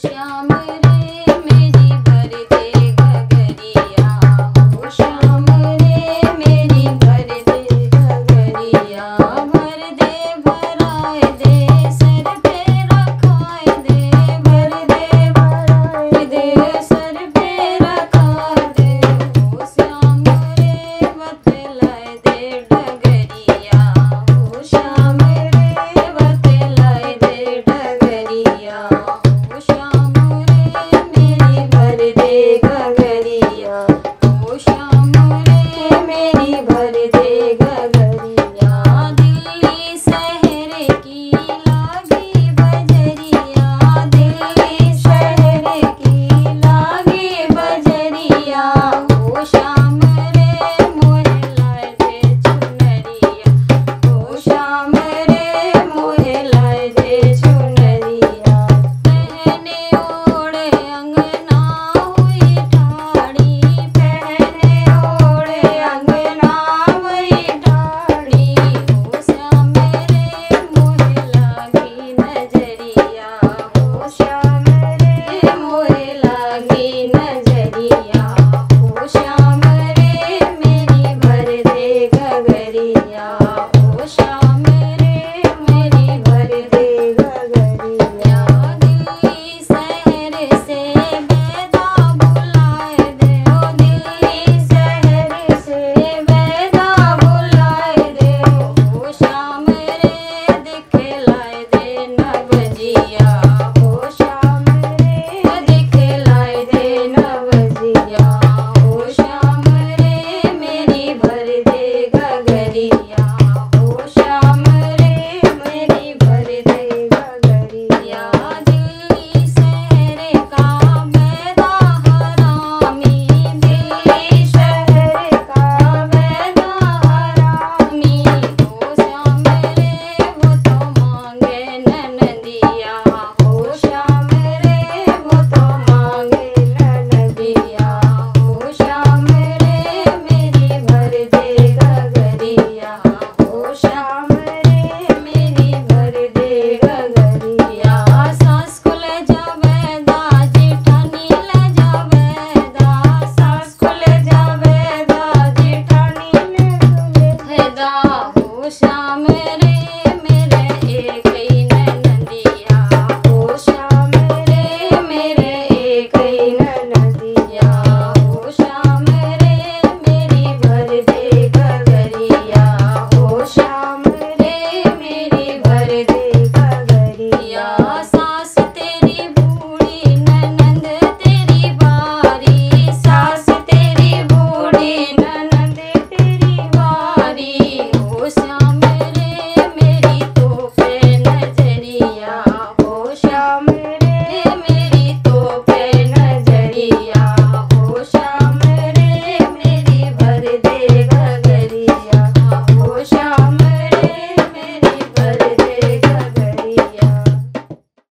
Shyam